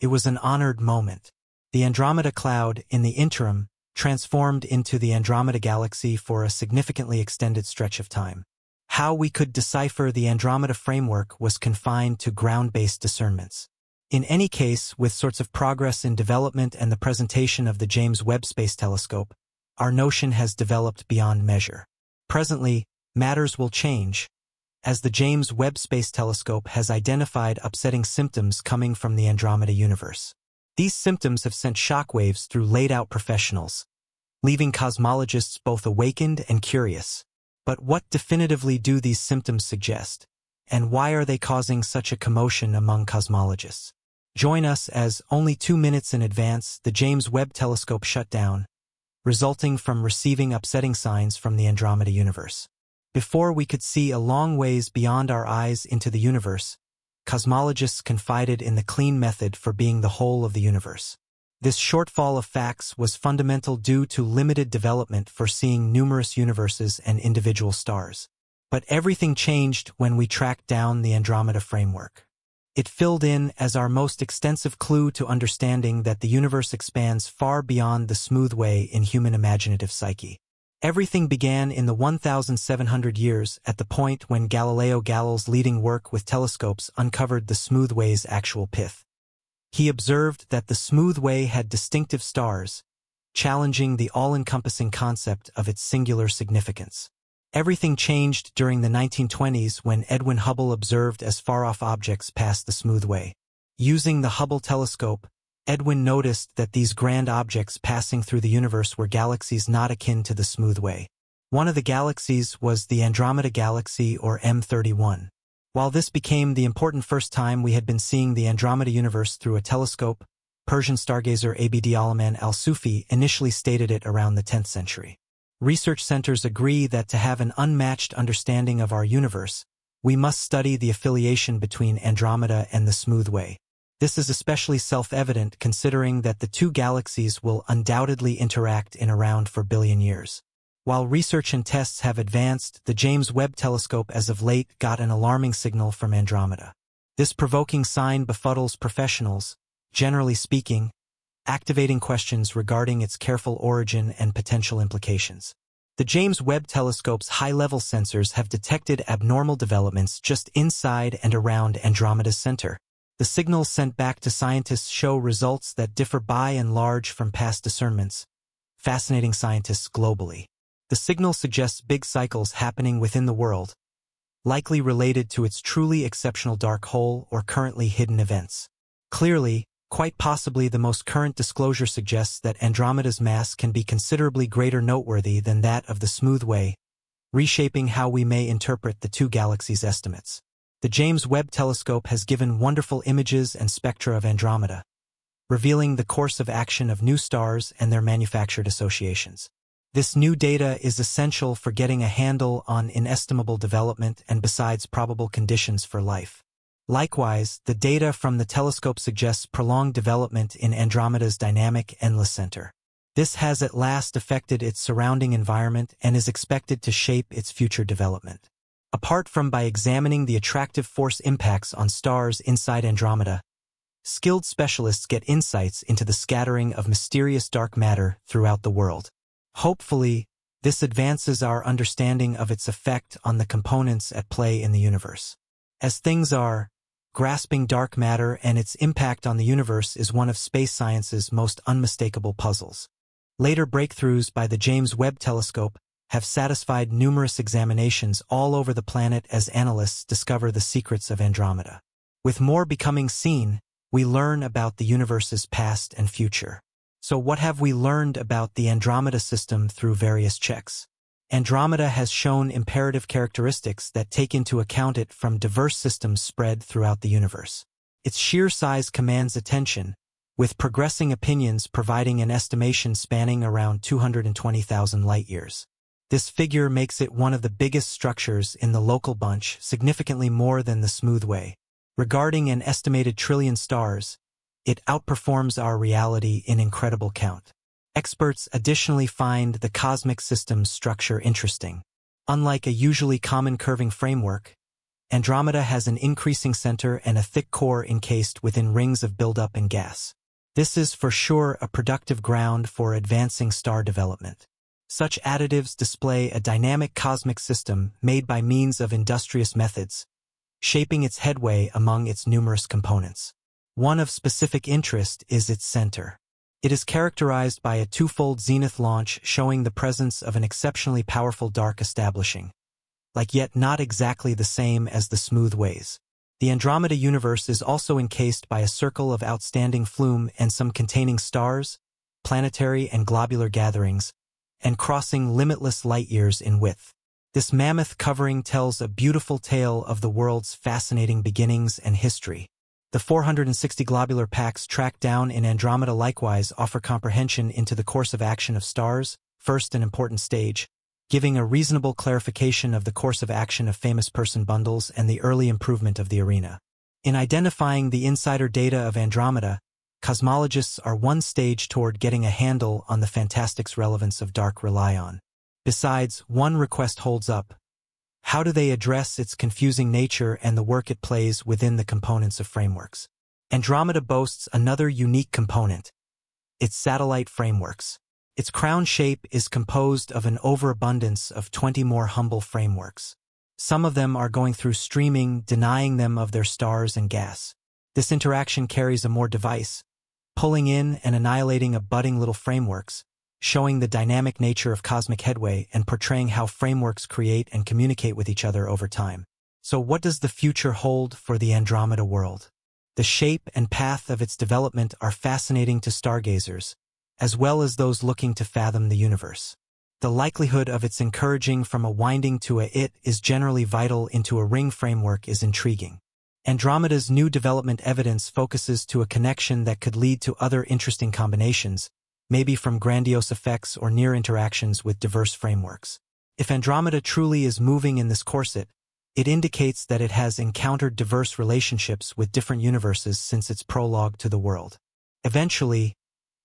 it was an honored moment. The Andromeda Cloud, in the interim, transformed into the Andromeda Galaxy for a significantly extended stretch of time. How we could decipher the Andromeda framework was confined to ground-based discernments. In any case, with sorts of progress in development and the presentation of the James Webb Space Telescope, our notion has developed beyond measure. Presently, matters will change, as the James Webb Space Telescope has identified upsetting symptoms coming from the Andromeda universe. These symptoms have sent shockwaves through laid-out professionals, leaving cosmologists both awakened and curious. But what definitively do these symptoms suggest? And why are they causing such a commotion among cosmologists? Join us as, only two minutes in advance, the James Webb Telescope shut down, resulting from receiving upsetting signs from the Andromeda universe. Before we could see a long ways beyond our eyes into the universe, cosmologists confided in the clean method for being the whole of the universe. This shortfall of facts was fundamental due to limited development for seeing numerous universes and individual stars. But everything changed when we tracked down the Andromeda framework. It filled in as our most extensive clue to understanding that the universe expands far beyond the smooth way in human imaginative psyche. Everything began in the 1,700 years at the point when Galileo Galilei's leading work with telescopes uncovered the smooth way's actual pith. He observed that the smooth way had distinctive stars, challenging the all-encompassing concept of its singular significance. Everything changed during the 1920s when Edwin Hubble observed as far-off objects passed the smooth way. Using the Hubble telescope, Edwin noticed that these grand objects passing through the universe were galaxies not akin to the smooth way. One of the galaxies was the Andromeda Galaxy or M31. While this became the important first time we had been seeing the Andromeda universe through a telescope, Persian stargazer Abd al-Rahman al-Sufi initially stated it around the 10th century. Research centers agree that to have an unmatched understanding of our universe, we must study the affiliation between Andromeda and the Smooth Way. This is especially self-evident considering that the two galaxies will undoubtedly interact in around 4 billion years. While research and tests have advanced, the James Webb Telescope as of late got an alarming signal from Andromeda. This provoking sign befuddles professionals, generally speaking, activating questions regarding its careful origin and potential implications. The James Webb Telescope's high-level sensors have detected abnormal developments just inside and around Andromeda's center. The signals sent back to scientists show results that differ by and large from past discernments, fascinating scientists globally. The signal suggests big cycles happening within the world, likely related to its truly exceptional dark hole or currently hidden events. Clearly, Quite possibly the most current disclosure suggests that Andromeda's mass can be considerably greater noteworthy than that of the Smooth Way, reshaping how we may interpret the two galaxies' estimates. The James Webb Telescope has given wonderful images and spectra of Andromeda, revealing the course of action of new stars and their manufactured associations. This new data is essential for getting a handle on inestimable development and besides probable conditions for life. Likewise, the data from the telescope suggests prolonged development in Andromeda's dynamic endless center. This has at last affected its surrounding environment and is expected to shape its future development. Apart from by examining the attractive force impacts on stars inside Andromeda, skilled specialists get insights into the scattering of mysterious dark matter throughout the world. Hopefully, this advances our understanding of its effect on the components at play in the universe. As things are, grasping dark matter and its impact on the universe is one of space science's most unmistakable puzzles. Later breakthroughs by the James Webb Telescope have satisfied numerous examinations all over the planet as analysts discover the secrets of Andromeda. With more becoming seen, we learn about the universe's past and future. So what have we learned about the Andromeda system through various checks? Andromeda has shown imperative characteristics that take into account it from diverse systems spread throughout the universe. Its sheer size commands attention, with progressing opinions providing an estimation spanning around 220,000 light-years. This figure makes it one of the biggest structures in the local bunch, significantly more than the smooth way. Regarding an estimated trillion stars, it outperforms our reality in incredible count. Experts additionally find the cosmic system's structure interesting. Unlike a usually common curving framework, Andromeda has an increasing center and a thick core encased within rings of buildup and gas. This is for sure a productive ground for advancing star development. Such additives display a dynamic cosmic system made by means of industrious methods, shaping its headway among its numerous components. One of specific interest is its center. It is characterized by a twofold zenith launch showing the presence of an exceptionally powerful dark establishing, like yet not exactly the same as the smooth ways. The Andromeda universe is also encased by a circle of outstanding flume and some containing stars, planetary and globular gatherings, and crossing limitless light years in width. This mammoth covering tells a beautiful tale of the world's fascinating beginnings and history. The 460 globular packs tracked down in Andromeda likewise offer comprehension into the course of action of stars, first an important stage, giving a reasonable clarification of the course of action of famous person bundles and the early improvement of the arena. In identifying the insider data of Andromeda, cosmologists are one stage toward getting a handle on the fantastic's relevance of dark rely on. Besides, one request holds up, how do they address its confusing nature and the work it plays within the components of frameworks? Andromeda boasts another unique component, its satellite frameworks. Its crown shape is composed of an overabundance of 20 more humble frameworks. Some of them are going through streaming, denying them of their stars and gas. This interaction carries a more device, pulling in and annihilating a budding little frameworks, showing the dynamic nature of cosmic headway and portraying how frameworks create and communicate with each other over time. So what does the future hold for the Andromeda world? The shape and path of its development are fascinating to stargazers, as well as those looking to fathom the universe. The likelihood of its encouraging from a winding to a it is generally vital into a ring framework is intriguing. Andromeda's new development evidence focuses to a connection that could lead to other interesting combinations, maybe from grandiose effects or near interactions with diverse frameworks. If Andromeda truly is moving in this corset, it indicates that it has encountered diverse relationships with different universes since its prologue to the world. Eventually,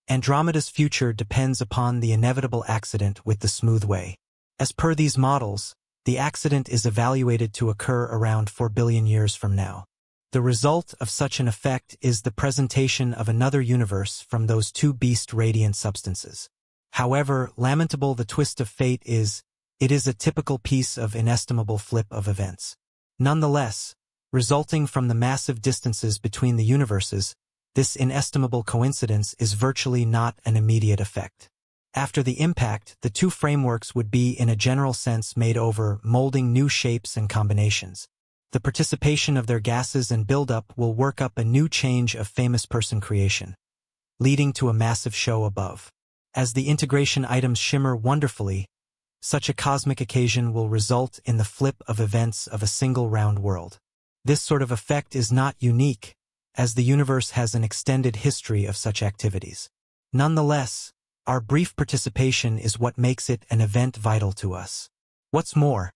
Andromeda's future depends upon the inevitable accident with the smooth way. As per these models, the accident is evaluated to occur around 4 billion years from now. The result of such an effect is the presentation of another universe from those two beast radiant substances. However, lamentable the twist of fate is, it is a typical piece of inestimable flip of events. Nonetheless, resulting from the massive distances between the universes, this inestimable coincidence is virtually not an immediate effect. After the impact, the two frameworks would be in a general sense made over, molding new shapes and combinations. The participation of their gases and buildup will work up a new change of famous person creation, leading to a massive show above. As the integration items shimmer wonderfully, such a cosmic occasion will result in the flip of events of a single round world. This sort of effect is not unique, as the universe has an extended history of such activities. Nonetheless, our brief participation is what makes it an event vital to us. What's more,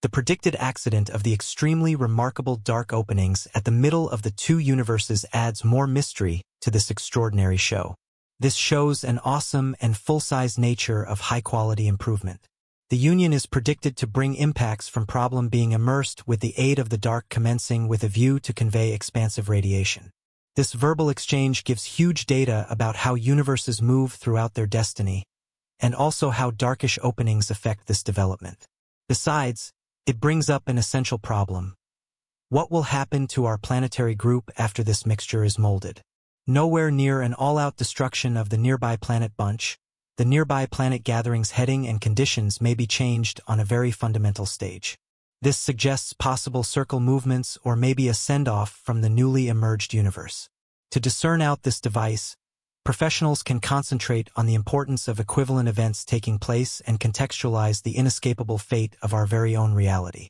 the predicted accident of the extremely remarkable dark openings at the middle of the two universes adds more mystery to this extraordinary show. This shows an awesome and full-size nature of high-quality improvement. The union is predicted to bring impacts from problem being immersed with the aid of the dark commencing with a view to convey expansive radiation. This verbal exchange gives huge data about how universes move throughout their destiny, and also how darkish openings affect this development. Besides, it brings up an essential problem. What will happen to our planetary group after this mixture is molded? Nowhere near an all-out destruction of the nearby planet bunch, the nearby planet gathering's heading and conditions may be changed on a very fundamental stage. This suggests possible circle movements or maybe a send-off from the newly emerged universe. To discern out this device, Professionals can concentrate on the importance of equivalent events taking place and contextualize the inescapable fate of our very own reality.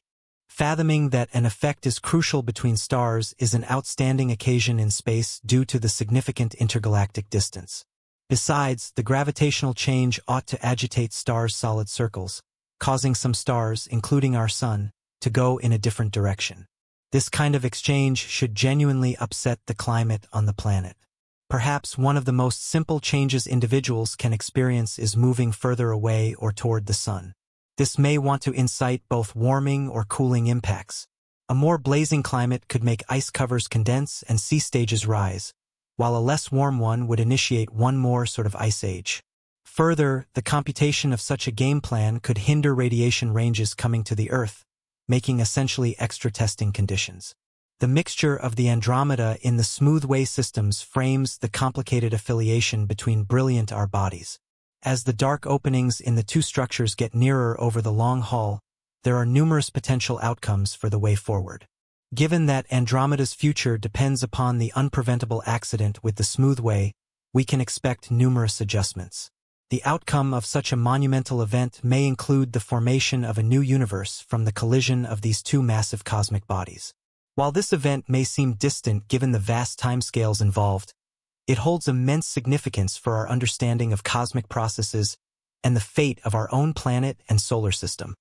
Fathoming that an effect is crucial between stars is an outstanding occasion in space due to the significant intergalactic distance. Besides, the gravitational change ought to agitate stars' solid circles, causing some stars, including our Sun, to go in a different direction. This kind of exchange should genuinely upset the climate on the planet. Perhaps one of the most simple changes individuals can experience is moving further away or toward the sun. This may want to incite both warming or cooling impacts, A more blazing climate could make ice covers condense and sea stages rise, while a less warm one would initiate one more sort of ice age. Further, the computation of such a game plan could hinder radiation ranges coming to the Earth, making essentially extra testing conditions. The mixture of the Andromeda in the smooth-way systems frames the complicated affiliation between brilliant our bodies. As the dark openings in the two structures get nearer over the long haul, there are numerous potential outcomes for the way forward. Given that Andromeda's future depends upon the unpreventable accident with the smooth way, we can expect numerous adjustments. The outcome of such a monumental event may include the formation of a new universe from the collision of these two massive cosmic bodies. While this event may seem distant given the vast timescales involved, it holds immense significance for our understanding of cosmic processes and the fate of our own planet and solar system.